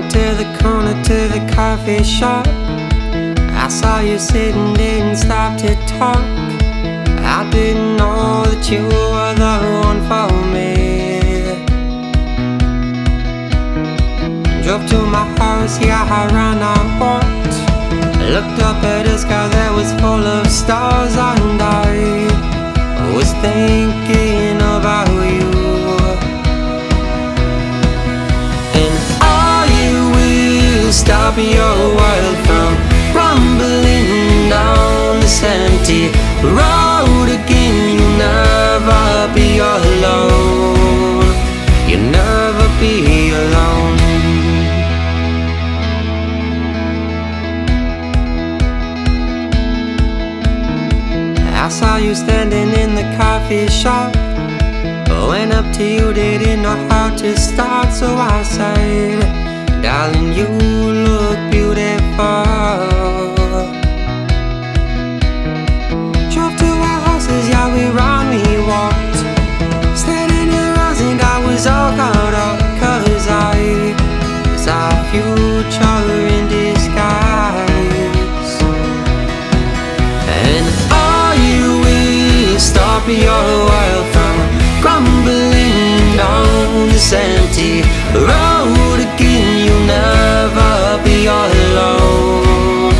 to the corner to the coffee shop. I saw you sitting, didn't stop to talk. I didn't know that you were the one for me. Drove to my house, yeah, I ran out walked. Looked up at the sky that was full of stars, and I was thinking about your world from rumbling down this empty road again? You'll never be alone. You'll never be alone. I saw you standing in the coffee shop. Went up to you, didn't know how to start, so I said, Darling, you future in disguise. And you will stop your world from crumbling down this empty road again. You'll never be alone.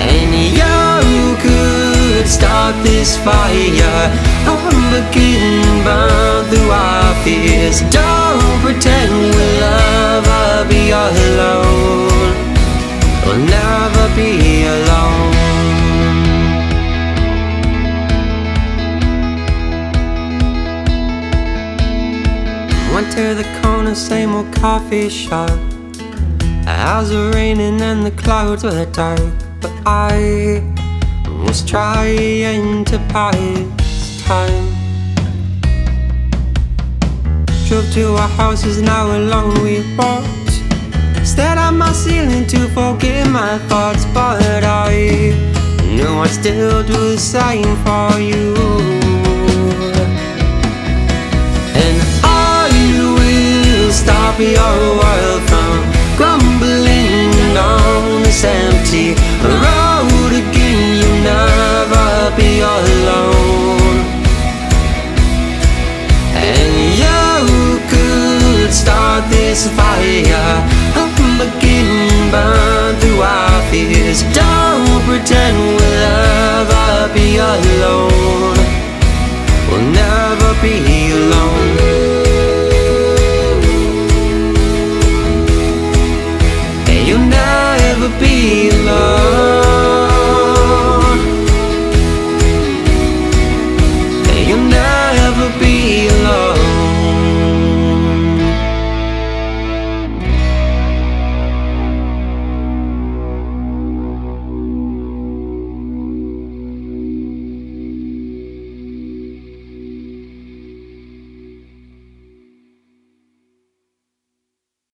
And you could start this fire. I'm beginning burn through our fears. Never be alone. Went to the corner, same old coffee shop. The Hours were raining and the clouds were dark, but I was trying to pass time. Drove to our houses, now alone we walked. Ceiling to forget my thoughts, but I knew I'd still do the same for you. And you will stop your world from crumbling down this empty road pretend we'll ever be alone.